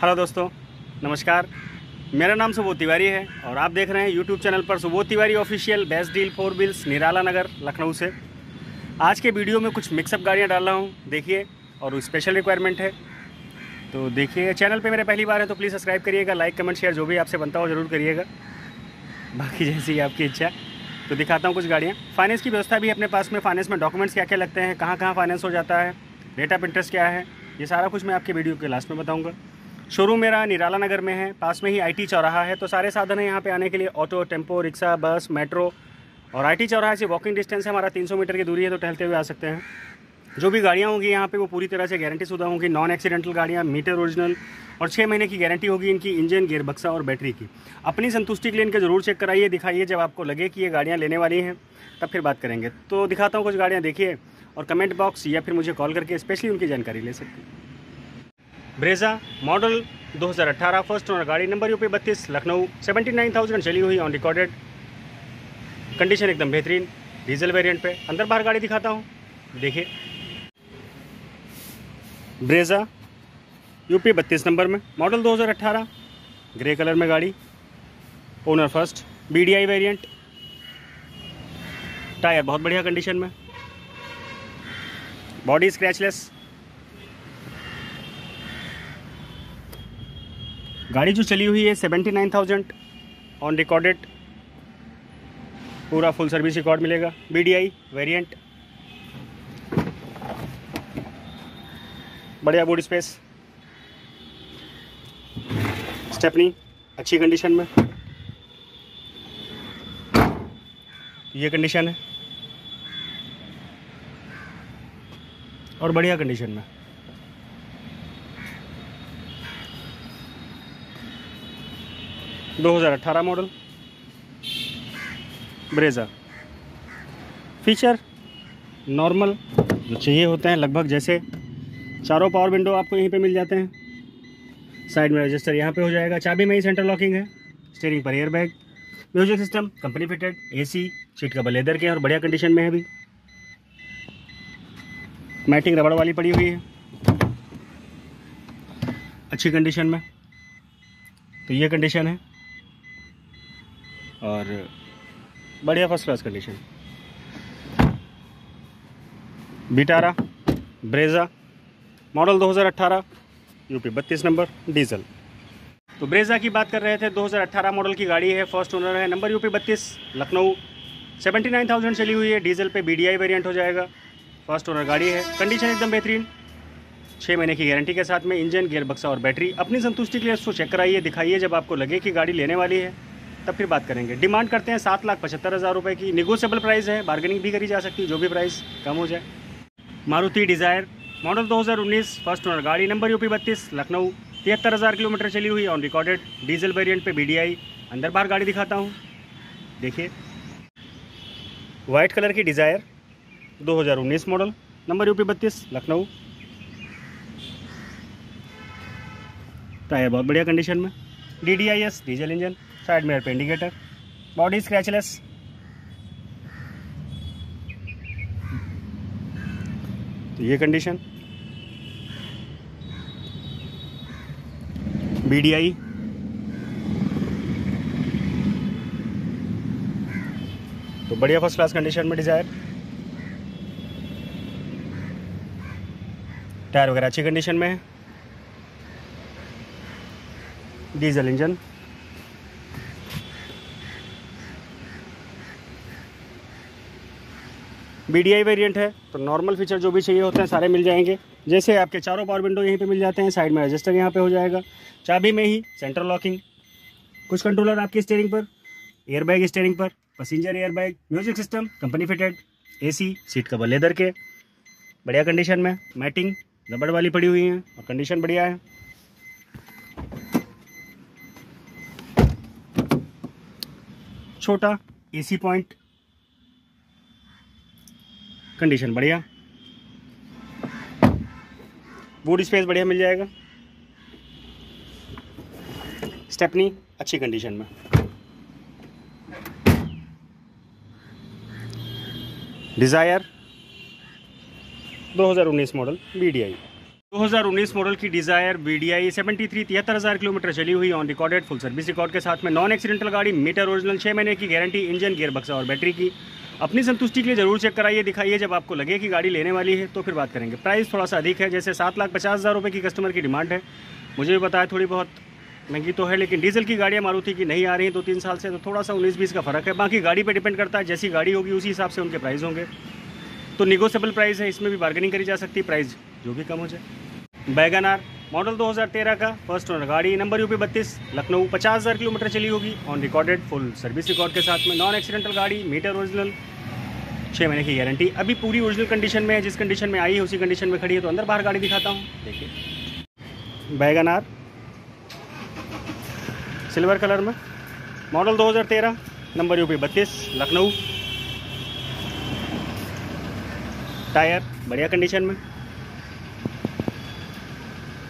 Hello दोस्तों, नमस्कार। मेरा नाम सुबोध तिवारी है और आप देख रहे हैं यूट्यूब चैनल पर Subodh Tiwari official best deal four wheels Nirala Nagar, Lucknow से। आज के वीडियो में कुछ मिक्सअप गाड़ियाँ डाल रहा हूँ, देखिए, और स्पेशल रिक्वायरमेंट है। तो देखिए, चैनल पे मेरे पहली बार है तो प्लीज़ सब्सक्राइब करिएगा लाइक कमेंट शेयर जो भी आपसे बनता हो ज़रूर करिएगा। बाकी जैसी आपकी इच्छा। तो दिखाता हूँ कुछ गाड़ियाँ। फाइनेंस की व्यवस्था भी अपने पास में। फाइनेंस में डॉक्यूमेंट्स क्या क्या लगते हैं कहाँ कहाँ फाइनेंस हो जाता है रेट ऑफ़ इंटरेस्ट क्या है, ये सारा कुछ मैं आपके वीडियो के लास्ट में बताऊँगा। शोरूम मेरा निराला नगर में है, पास में ही आईटी चौराहा है तो सारे साधन हैं यहाँ पे आने के लिए, auto, tempo, rickshaw, bus, metro और आईटी चौराहा से वॉकिंग डिस्टेंस है, हमारा 300 मीटर की दूरी है तो टहलते हुए आ सकते हैं। जो भी गाड़ियाँ होंगी यहाँ पे, वो पूरी तरह से गारंटी शुदा होंगी नॉन एक्सीडेंटल गाड़ियाँ मीटर ओरिजिनल और छः महीने की गारंटी होगी इनकी इंजन गेयर बक्सा और बैटरी की। अपनी संतुष्टि के लिए इनके ज़रूर चेक कराइए, दिखाइए, जब आपको लगे कि ये गाड़ियाँ लेने वाली हैं, तब फिर बात करेंगे। तो दिखाता हूँ कुछ गाड़ियाँ, देखिए और कमेंट बॉक्स या फिर मुझे कॉल करके स्पेशली उनकी जानकारी ले सकते हैं। ब्रेजा मॉडल 2018 फ़र्स्ट ओनर गाड़ी नंबर यूपी बत्तीस लखनऊ 79,000 चली हुई ऑन रिकॉर्डेड कंडीशन एकदम बेहतरीन डीजल वेरिएंट पे अंदर बाहर गाड़ी दिखाता हूँ देखिए। ब्रेजा यूपी बत्तीस नंबर में मॉडल 2018 ग्रे कलर में गाड़ी owner first B D I variant tyre बहुत बढ़िया कंडीशन में। बॉडी स्क्रैचलेस गाड़ी जो चली हुई है seventy nine thousand on recorded पूरा फुल सर्विस रिकॉर्ड मिलेगा। बी डी आई वेरियंट बढ़िया बूड स्पेस स्टेपनी अच्छी कंडीशन में। ये कंडीशन है। और बढ़िया कंडीशन में। 2018 मॉडल। ब्रेजा। फीचर नॉर्मल, जो चाहिए होते हैं, लगभग जैसे चारों पावर विंडो आपको यहीं पे मिल जाते हैं। साइड में रजिस्टर यहाँ पे हो जाएगा। चाबी में ही सेंटर लॉकिंग है। स्टेयरिंग पर air bag music system company fitted AC seat का लेदर के और बढ़िया कंडीशन में है अभी मैटिंग रबड़ वाली पड़ी हुई है। अच्छी कंडीशन में। तो ये कंडीशन है। और बढ़िया first class condition Vitara Brezza model 2018 UP बत्तीस नंबर डीजल तो ब्रेजा की बात कर रहे थे 2018 मॉडल की गाड़ी है फ़र्स्ट ओनर है नंबर यूपी बत्तीस लखनऊ. 79,000 चली हुई है डीजल पे बीडीआई वेरिएंट हो जाएगा. फ़र्स्ट ओनर गाड़ी है कंडीशन एकदम बेहतरीन. छः महीने की गारंटी के साथ में इंजन गियर बक्सा और बैटरी अपनी संतुष्टि के लिए उसको चेक कराइए दिखाइए जब आपको लगे कि गाड़ी लेने वाली है. तब फिर बात करेंगे। डिमांड करते हैं सात लाख पचहत्तर हज़ार रुपये की। निगोशियबल प्राइस है बार्गेनिंग भी करी जा सकती है जो भी प्राइस कम हो जाए। Maruti Dzire model 2019 first owner गाड़ी नंबर यूपी बत्तीस, लखनऊ। तिहत्तर हज़ार किलोमीटर चली हुई ऑन रिकॉर्डेड डीजल वेरिएंट पे बीडीआई अंदर बाहर गाड़ी दिखाता हूँ। देखिए। वाइट कलर की डिज़ायर 2019 मॉडल नंबर यूपी बत्तीस, लखनऊ। टायर बहुत बढ़िया कंडीशन में। D D I S diesel engine side mirror पे इंडिकेटर बॉडी स्क्रैचलेस तो ये कंडीशन बी डी आई तो बढ़िया फ़र्स्ट क्लास कंडीशन में डिज़ायर टायर वगैरह अच्छी कंडीशन में है। Diesel engine B D variant है तो नॉर्मल फीचर जो भी चाहिए होते हैं, सारे मिल जाएँगे। जैसे आपके चारों पावर विंडो यहीं पे मिल जाते हैं साइड में रजिस्टर यहाँ पे हो जाएगा। चाबी में ही सेंटर लॉकिंग कुछ कंट्रोलर आपकी स्टेयरिंग पर एयर बैग स्टेयरिंग पर passenger air bag music system company fitted AC seat cover leather के, बढ़िया कंडीशन में मैटिंग रबड़ वाली पड़ी हुई है, और कंडीशन बढ़िया है। छोटा एसी पॉइंट कंडीशन बढ़िया। बूट स्पेस बढ़िया मिल जाएगा। स्टेपनी, अच्छी कंडीशन में। Dzire 2019 model B D I 2019 model की Dzire V D I seventy three तिहत्तर हज़ार किलोमीटर चली हुई on recorded full service record के साथ में नॉन एक्सीडेंटल गाड़ी मीटर ओरिजिनल छः महीने की गारंटी इंजन गियर बक्सा और बैटरी की। अपनी संतुष्टि के लिए ज़रूर चेक कराइए, दिखाइए, जब आपको लगे कि गाड़ी लेने वाली है तो फिर बात करेंगे। प्राइस थोड़ा सा अधिक है, जैसे सात लाख पचास हज़ार रुपये की कस्टमर की डिमांड है। मुझे भी बताया थोड़ी बहुत महँगी तो है, लेकिन डीजल की गाड़ियाँ मारुति की नहीं आ रही दो तीन साल से तो थोड़ा सा उन्नीस बीस का फ़र्क है। बाकी गाड़ी पर डिपेंड करता है, जैसी गाड़ी होगी उसी हिसाब से उनके प्राइस होंगे। तो निगोसेबल प्राइस है, इसमें भी बार्गेनिंग करी जा सकती है, प्राइस जो भी कम हो जाए। बैगन आर मॉडल 2013 का फ़र्स्ट ओनर गाड़ी नंबर यूपी बत्तीस, लखनऊ पचास हज़ार किलोमीटर चली होगी on recorded full service record के साथ में नॉन एक्सीडेंटल गाड़ी मीटर ओरिजिनल छः महीने की गारंटी अभी पूरी ओरिजिनल कंडीशन में है, जिस कंडीशन में आई है, उसी कंडीशन में खड़ी है तो अंदर बाहर गाड़ी दिखाता हूँ। देखिए। बैगन आर सिल्वर कलर में मॉडल 2013 नंबर यूपी बत्तीस, लखनऊ। टायर बढ़िया कंडीशन में।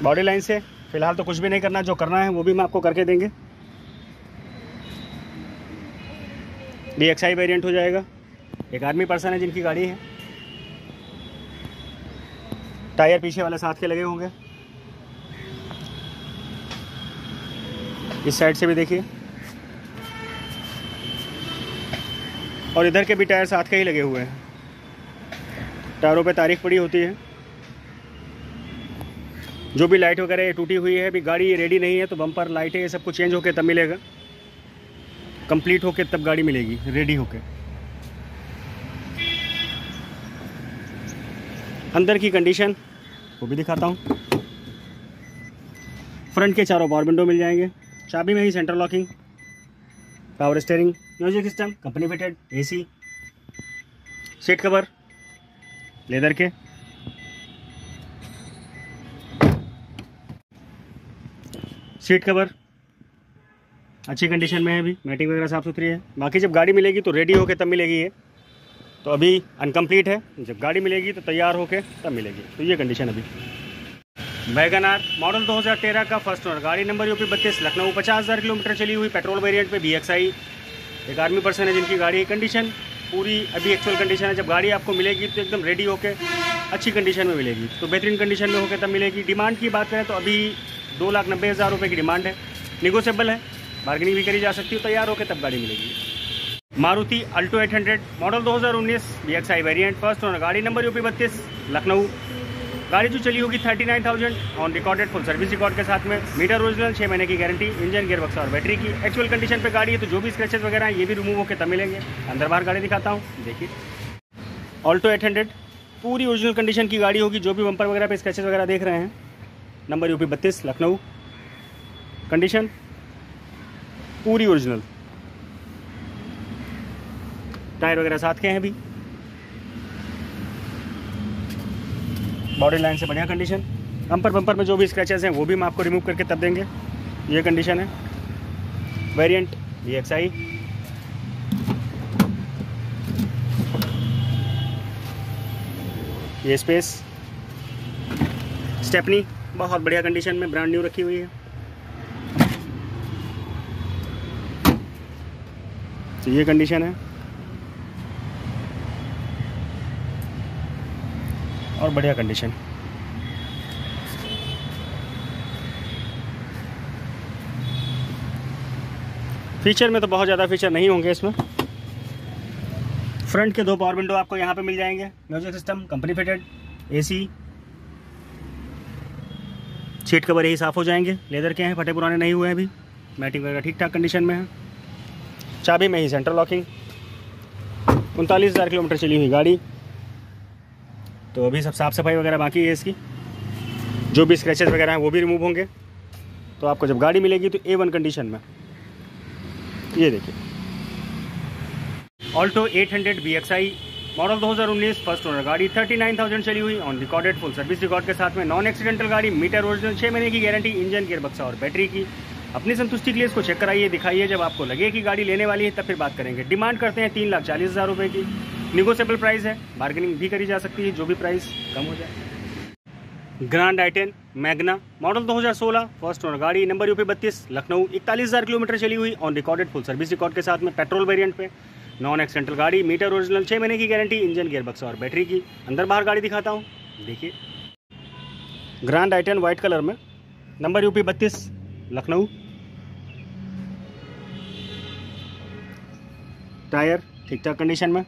बॉडी लाइन से, फ़िलहाल तो कुछ भी नहीं करना, जो करना है, वो भी मैं आपको करके देंगे। डी एक्स आई वेरियंट हो जाएगा। एक आर्मी पर्सन है जिनकी गाड़ी है। टायर पीछे वाले साथ के लगे होंगे। इस साइड से भी देखिए। और इधर के भी टायर साथ के ही लगे हुए हैं। टायरों पे तारीख पड़ी होती है। जो भी लाइट वगैरह टूटी हुई है, अभी गाड़ी रेडी नहीं है तो बम्पर लाइटें ये सब कुछ चेंज होके तब मिलेगा। कंप्लीट होके तब गाड़ी मिलेगी रेडी होके। अंदर की कंडीशन वो भी दिखाता हूँ। फ्रंट के चारों पावर विंडो मिल जाएँगे। चाबी में ही centre locking power steering music system company fitted AC seat cover leather के। सीट कवर अच्छी कंडीशन में है अभी मैटिंग वगैरह साफ़ सुथरी है। बाकी जब गाड़ी मिलेगी तो रेडी होके तब मिलेगी ये। तो अभी अनकम्प्लीट है, जब गाड़ी मिलेगी तो तैयार होके तब मिलेगी। तो ये कंडीशन अभी। वैगन आर मॉडल 2013 का फ़र्स्ट ओनर गाड़ी नंबर यूपी बत्तीस, लखनऊ पचास हज़ार किलोमीटर चली हुई पेट्रोल वेरिएंट पे बी एक आर्मी पर्सन है जिनकी गाड़ी कंडीशन पूरी अभी एक्चुअल कंडीशन है। जब गाड़ी आपको मिलेगी तो एकदम रेडी होके अच्छी कंडीशन में मिलेगी। तो बेहतरीन कंडीशन में होकर तब मिलेगी। डिमांड की बात करें तो अभी दो लाख नब्बे हज़ार रुपये की डिमांड है। निगोसेबल है। बार्गेनिंग भी करी जा सकती है तैयार होकर तब गाड़ी मिलेगी। Maruti Alto 800 model 2019 VXI variant first owner गाड़ी नंबर यूपी बत्तीस लखनऊ। गाड़ी जो चली होगी 39,000 on recorded full service record के साथ में। मीटर ओरिजिनल छः महीने की गारंटी इंजन गियर बक्सा और बैटरी की। एक्चुअल कंडीशन पे गाड़ी है तो जो भी स्क्रैचेस वगैरह हैं ये भी रिमूव होकर तब मिलेंगे। अंदर बाहर गाड़ी दिखाता हूँ देखिए। ऑल्टो 800 पूरी ओरिजिनल कंडीशन की गाड़ी होगी जो भी बंपर वगैरह पे स्क्रैचेस वगैरह देख रहे हैं। नंबर यूपी बत्तीस, लखनऊ। कंडीशन पूरी ओरिजिनल टायर वगैरह साथ के हैं अभी। बॉडी लाइन से बढ़िया कंडीशन बम्पर बम्पर में जो भी स्क्रैचेस हैं, वो भी हम आपको रिमूव करके तब देंगे। ये कंडीशन है। वेरिएंट डी एक्स आई ये स्पेस स्टेपनी बहुत बढ़िया कंडीशन में ब्रांड न्यू रखी हुई है। तो ये कंडीशन है। और बढ़िया कंडीशन फीचर में तो बहुत ज़्यादा फीचर नहीं होंगे इसमें। फ्रंट के दो पावर विंडो आपको यहाँ पे मिल जाएँगे। Music system company fitted AC seat cover यही साफ़ हो जाएँगे। लेदर के हैं, फटे पुराने नहीं हुए हैं अभी। मैटिंग वगैरह ठीक ठाक कंडीशन में है। चाबी में ही सेंटर लॉकिंग उनतालीस हज़ार किलोमीटर चली हुई गाड़ी। तो अभी सब साफ़ सफ़ाई वगैरह बाकी है इसकी। जो भी स्क्रैचेस वगैरह हैं, वो भी रिमूव होंगे। तो आपको जब गाड़ी मिलेगी तो ए वन कंडीशन में। ये देखिए। Alto 800 hundred V X I model 2019 first owner गाड़ी 39,000 चली हुई on recorded full service record के साथ में नॉन एक्सीडेंटल गाड़ी मीटर ओरिजिनल छः महीने की गारंटी इंजन गियर बक्सा और बैटरी की। अपनी संतुष्टि के लिए इसको चेक कराइए दिखाइए जब आपको लगे कि गाड़ी लेने वाली है तब फिर बात करेंगे। डिमांड करते हैं तीन लाख चालीस हज़ार रुपये की। निगोसेबल प्राइस है बार्गेनिंग भी करी जा सकती है जो भी प्राइस कम हो जाए। Grand i ten Magna model 2016 first owner गाड़ी नंबर यूपी बत्तीस लखनऊ इकतालीस हज़ार किलोमीटर चली हुई on recorded full service record के साथ में पेट्रोल वेरिएंट पे। नॉन एक्सीडेंटल गाड़ी, मीटर ओरिजिनल छः महीने की गारंटी, इंजन गियर बक्स और बैटरी की। अंदर बाहर गाड़ी दिखाता हूँ। देखिए। Grand i ten white colour में। नंबर यूपी बत्तीस, लखनऊ। टायर ठीक ठाक कंडीशन में।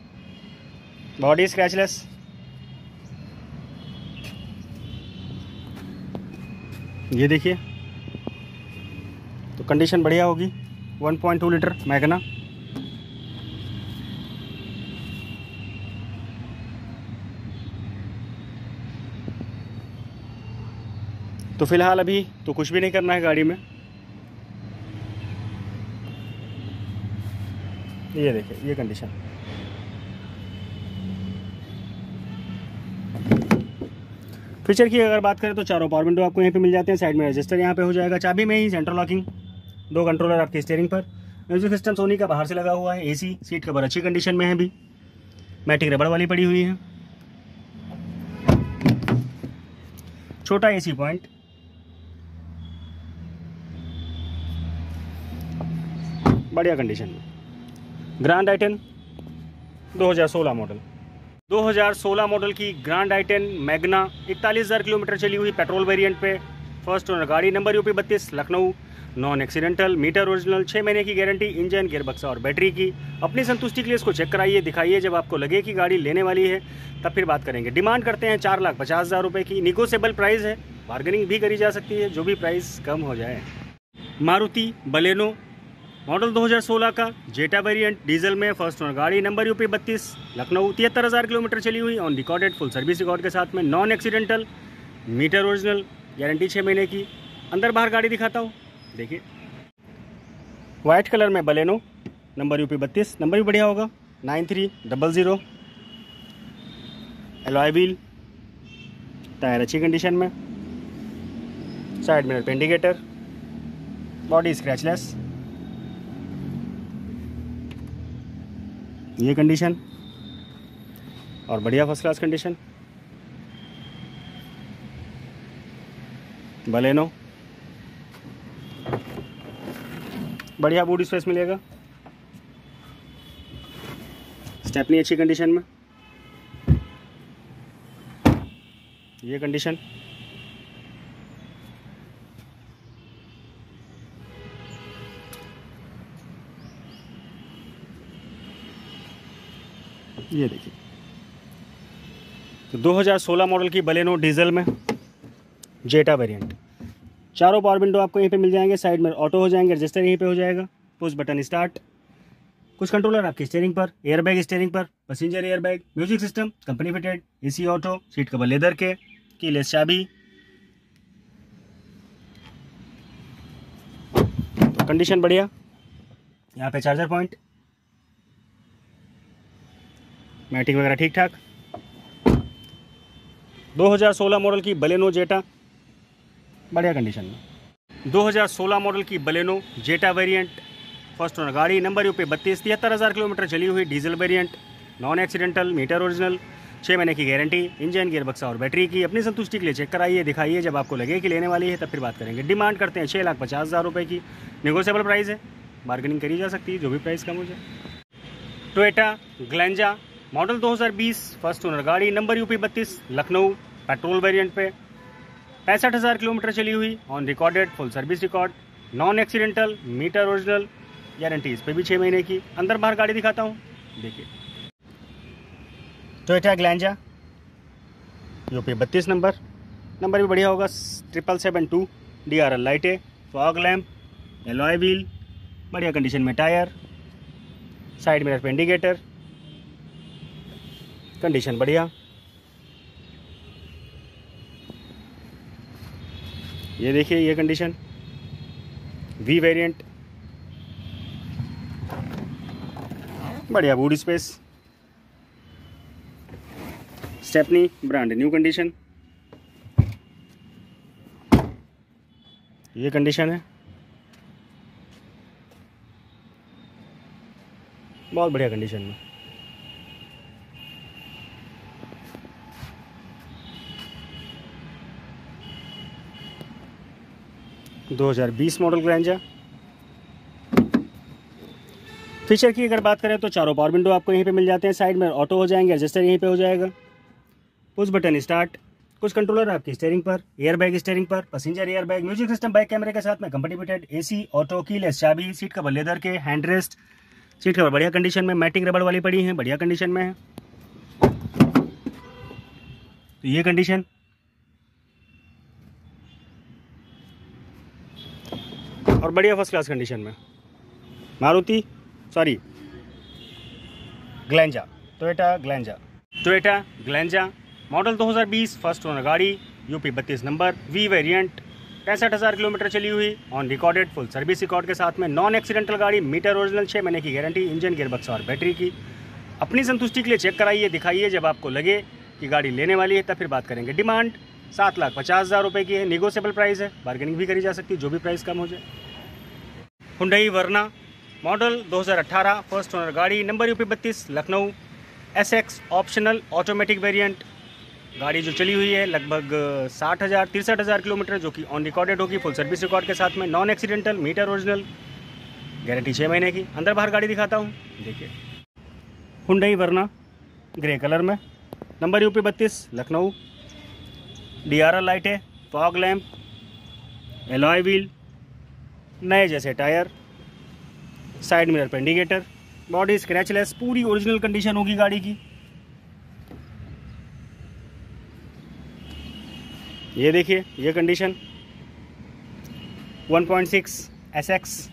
बॉडी स्क्रैचलेस ये देखिए। तो कंडीशन बढ़िया होगी। 1.2 लीटर मैगना तो फ़िलहाल अभी तो कुछ भी नहीं करना है गाड़ी में। ये देखिए, ये कंडीशन फीचर की अगर बात करें तो चारों पावर विंडो आपको यहाँ पे मिल जाते हैं। साइड में रजिस्टर यहाँ पे हो जाएगा चाबी में ही सेंटर लॉकिंग दो कंट्रोलर आपके स्टेयरिंग पर। म्यूज़िक सिस्टम सोनी का बाहर से लगा हुआ है। एसी सीट कवर अच्छी कंडीशन में है अभी। मैटिक रबड़ वाली पड़ी हुई है। छोटा एसी पॉइंट बढ़िया कंडीशन में। Grand i ten 2016 model 2016 model की ग्रैंड आइटन मैग्ना इकतालीस हज़ार किलोमीटर चली हुई पेट्रोल वेरिएंट पे। फ़र्स्ट ओनर गाड़ी नंबर यूपी बत्तीस, Lucknow. Non accidental meter original छः महीने की गारंटी इंजन गियर बक्सा और बैटरी की। अपनी संतुष्टि के लिए इसको चेक कराइए, दिखाइए, जब आपको लगे कि गाड़ी लेने वाली है, तब फिर बात करेंगे। डिमांड करते हैं चार लाख पचास हज़ार रुपये की। निगोसेबल प्राइस है। बार्गेनिंग भी करी जा सकती है, जो भी प्राइस कम हो जाए। मारुति बलेनो मॉडल 2016 का जेटा वेरिएंट डीजल में फ़र्स्ट ओनर गाड़ी नंबर यूपी बत्तीस, लखनऊ तिहत्तर हज़ार किलोमीटर चली हुई on recorded full service record के साथ में non accidental meter original guarantee छः महीने की। अंदर बाहर गाड़ी दिखाता हूँ। देखिए। वाइट कलर में बलेनो नंबर यूपी बत्तीस नंबर भी बढ़िया होगा। Nine three double zero. Alloy wheel tyre अच्छी कंडीशन में। साइड मिरर पे इंडिकेटर बॉडी स्क्रैचलेस ये कंडीशन और बढ़िया फ़र्स्ट क्लास कंडीशन बलेनो बढ़िया बूट स्पेस मिलेगा। स्टेपनी अच्छी कंडीशन में। ये कंडीशन ये देखिए। तो 2016 मॉडल की बलेनो डीजल में जेटा वेरिएंट। चारों पावर विंडो आपको यहीं पे मिल जाएँगे, साइड में ऑटो हो जाएँगे, रजिस्टर यहीं पे हो जाएगा। Push button start. कुछ कंट्रोलर आपके स्टेयरिंग पर एयरबैग स्टेयरिंग पर passenger airbag music system company fitted AC auto seat cover leather के कीलेस चाबी। तो कंडीशन बढ़िया। यहाँ पे चार्जर पॉइंट मैटिंग वगैरह ठीक ठाक 2016 मॉडल की बलेनो जेटा बढ़िया कंडीशन में 2016 मॉडल की Baleno Zeta variant first owner गाड़ी नंबर यू पे बत्तीस तिहत्तर हज़ार किलोमीटर चली हुई diesel variant non accidental meter original छः महीने की गारंटी इंजन गियर बक्सा और बैटरी की। अपनी संतुष्टि के लिए चेक कराइए दिखाइए जब आपको लगे कि लेने वाली है तब फिर बात करेंगे। डिमांड करते हैं छः लाख पचास हज़ार रुपये की। नेगोशियबल प्राइस है। बार्गेनिंग करी जा सकती है जो भी प्राइस कम हो जाए। Toyota Glanza model 2020 first owner गाड़ी, नंबर यूपी बत्तीस, लखनऊ, पेट्रोल वेरिएंट पे। पैंसठ हज़ार किलोमीटर चली हुई on recorded full service record non accidental meter original guarantee इस पर भी छः महीने की। अंदर बाहर गाड़ी दिखाता हूँ, देखिए। टोयोटा ग्लैंजा यूपी बत्तीस नंबर। नंबर भी बढ़िया होगा triple seven two D R L lights fog lamp alloy wheel बढ़िया कंडीशन में टायर साइड मिरर पे इंडिकेटर कंडीशन बढ़िया। ये देखिए, ये कंडीशन। वी वेरिएंट बढ़िया boot space stepney brand new condition ये कंडीशन है। बहुत बढ़िया कंडीशन में 2020 मॉडल ग्रैंजा। फीचर की अगर बात करें तो चारों पावर विंडो आपको यहीं पे मिल जाते हैं, साइड में ऑटो हो जाएँगे रजिस्टर यहीं पे हो जाएगा। पुश बटन स्टार्ट, कुछ कंट्रोलर आपकी स्टेयरिंग पर एयर बैग स्टेयरिंग पर passenger air bag music system back कैमरे के साथ में company fitted AC auto keyless चाबी सीट कवर लेदर के हैंड रेस्ट सीट कवर बढ़िया कंडीशन में मैटिंग रबड़ वाली पड़ी है, बढ़िया कंडीशन में है। तो ये कंडीशन और बढ़िया फ़र्स्ट क्लास कंडीशन में। Maruti sorry Glanza Toyota Glanza Toyota Glanza model 2020 first owner गाड़ी यूपी बत्तीस नंबर वी वेरिएंट पैंसठ हज़ार किलोमीटर चली हुई on recorded full service record के साथ में नॉन एक्सीडेंटल गाड़ी मीटर ओरिजिनल छः महीने की गारंटी इंजन गियरबक्स और बैटरी की। अपनी संतुष्टि के लिए चेक कराइए, दिखाइए, जब आपको लगे कि गाड़ी लेने वाली है, तब फिर बात करेंगे। डिमांड सात लाख पचास हज़ार रुपये की है निगोशियबल प्राइस है बार्गेनिंग भी करी जा सकती है, जो भी प्राइस कम हो जाए। Hyundai Verna, model 2018 first owner गाड़ी, नंबर यूपी बत्तीस, Lucknow S X optional automatic variant गाड़ी जो चली हुई है लगभग साठ हज़ार, तिरसठ हज़ार किलोमीटर, जो कि ऑन रिकॉर्डेड होगी फुल सर्विस रिकॉर्ड के साथ में non accidental meter original guarantee छः महीने की। अंदर बाहर गाड़ी दिखाता हूँ, देखिए। हुंडई वरना ग्रे कलर में। नंबर यूपी बत्तीस, Lucknow. D R light fog lamp alloy wheel नए जैसे टायर साइड मिरर पर इंडिकेटर बॉडी स्क्रैचलेस पूरी ओरिजिनल कंडीशन होगी गाड़ी की। ये देखिए, ये कंडीशन 1.6 एसएक्स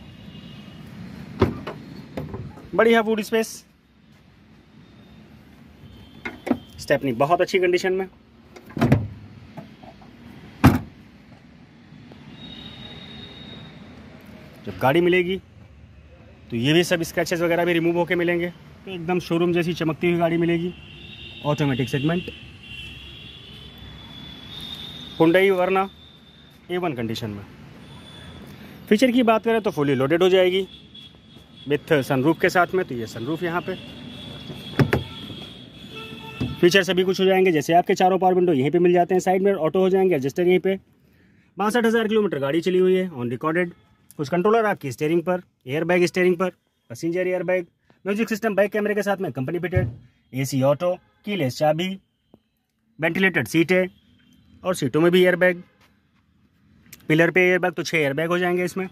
बढ़िया फ़ूड स्पेस स्टेपनी बहुत अच्छी कंडीशन में। गाड़ी मिलेगी तो ये भी सब स्क्रैचेस वगैरह भी रिमूव होके मिलेंगे। तो एकदम शोरूम जैसी चमकती हुई गाड़ी मिलेगी automatic segment Hyundai Verna A one condition में। फीचर की बात करें तो फुली लोडेड हो जाएगी विथ सनरूफ के साथ में तो ये सनरूफ यहाँ पे। फीचर सभी कुछ हो जाएँगे, जैसे आपके चारों पावर विंडो यहीं पे मिल जाते हैं साइड में ऑटो हो जाएँगे एडजस्टर यहीं पे। बासठ हज़ार किलोमीटर गाड़ी चली हुई है ऑन रिकॉर्डेड कुछ कंट्रोलर, आपकी स्टेयरिंग पर एयर बैग स्टेयरिंग पर passenger air bag music system back कैमरे के साथ में company fitted AC auto keyless चाबी वेंटिलेटेड सीटें और सीटों में भी एयर बैग पिलर पे एयर बैग तो छः एयर बैग हो जाएँगे इसमें,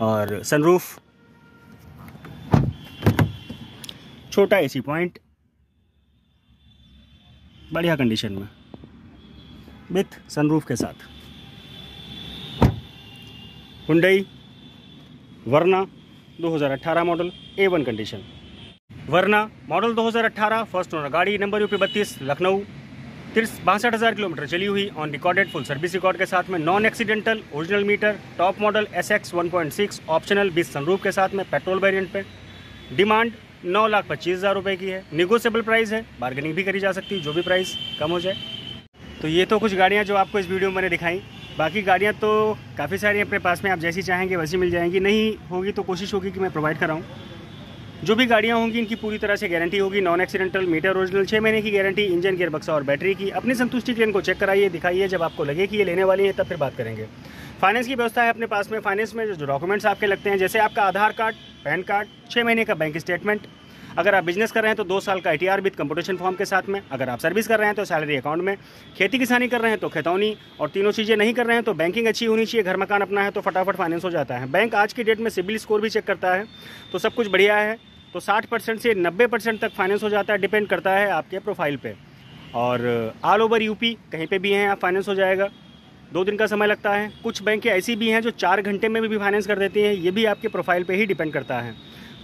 और सनरूफ छोटा एसी पॉइंट बढ़िया कंडीशन में विथ सनरूफ के साथ। Hyundai, Verna 2018 model A one condition Verna model 2018 first owner गाड़ी नंबर यूपी बत्तीस, लखनऊ। तिरस बासठ हज़ार किलोमीटर चली हुई on recorded full service record के साथ में non accidental original meter top model S X one point six optional बीस सनरूफ के साथ में पेट्रोल वेरिएंट पे। डिमांड नौ लाख पच्चीस हज़ार रुपये की है। निगोशियबल प्राइस है बार्गेनिंग भी करी जा सकती है, जो भी प्राइस कम हो जाए। तो ये तो कुछ गाड़ियाँ जो आपको इस वीडियो में मैंने दिखाई। बाकी गाड़ियाँ तो काफ़ी सारी अपने पास में, आप जैसी चाहेंगे वैसी मिल जाएँगी। नहीं होगी तो कोशिश होगी कि मैं प्रोवाइड कराऊँ। जो भी गाड़ियाँ होंगी, इनकी पूरी तरह से गारंटी होगी। नॉन एक्सीडेंटल मीटर ओरिजिनल छः महीने की गारंटी इंजन गियर बक्सा और बैटरी की। अपनी संतुष्टि के इनको चेक कराइए, दिखाइए। जब आपको लगे कि ये लेने वाली है, तब फिर बात करेंगे। फाइनेंस की व्यवस्था है अपने पास में। फाइनेंस में जो डॉक्यूमेंट्स आपके लगते हैं, जैसे आपका आधार कार्ड, पैन कार्ड छः महीने का बैंक स्टेटमेंट अगर आप बिज़नेस कर रहे हैं तो दो साल का आई विद कंपोटेशन फॉर्म के साथ में, अगर आप सर्विस कर रहे हैं तो सैलरी अकाउंट में, खेती किसानी कर रहे हैं तो खेतौनी, और तीनों चीज़ें नहीं कर रहे हैं तो बैंकिंग अच्छी होनी चाहिए, घर मकान अपना है तो फटाफट फाइनेंस हो जाता है। बैंक आज की डेट में सिबिल स्कोर भी चेक करता है तो सब कुछ बढ़िया है तो 60 परसेंट से 90 परसेंट तक फाइनेंस हो जाता है डिपेंड करता है आपके प्रोफ़ाइल पे। और ऑल ओवर यूपी कहीं पे भी हैं, आप फाइनेंस हो जाएगा। दो दिन का समय लगता है। कुछ बैंकें ऐसी भी हैं जो चार घंटे में भी फाइनेंस कर देती हैं, ये भी आपके प्रोफ़ाइल पे ही डिपेंड करता है।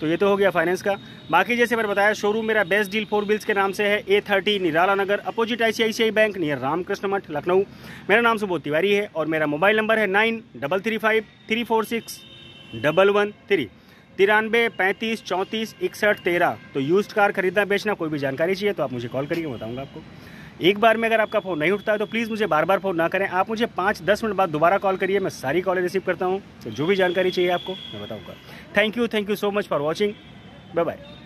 तो ये तो हो गया फाइनेंस का। बाकी जैसे मैंने बताया शोरूम मेरा बेस्ट डील फोर बिल्स के नाम से है A thirty Nirala Nagar, opposite ICICI bank near Ramakrishna Math, Lucknow. मेरा नाम सुबोध तिवारी है और मेरा मोबाइल नंबर है nine double three five three four six double one three तिरानवे पैंतीस, चौंतीस, इकसठ, तेरह। तो यूज्ड कार खरीदना, बेचना, कोई भी जानकारी चाहिए तो आप मुझे कॉल करिए बताऊँगा आपको। एक बार में अगर आपका फ़ोन नहीं उठता है तो प्लीज़ मुझे बार बार फ़ोन ना करें। आप मुझे पाँच, दस मिनट बाद दोबारा कॉल करिए, मैं सारी कॉलें रिसीव करता हूँ। तो जो भी जानकारी चाहिए आपको, मैं बताऊँगा। Thank you thank you so much for watching bye bye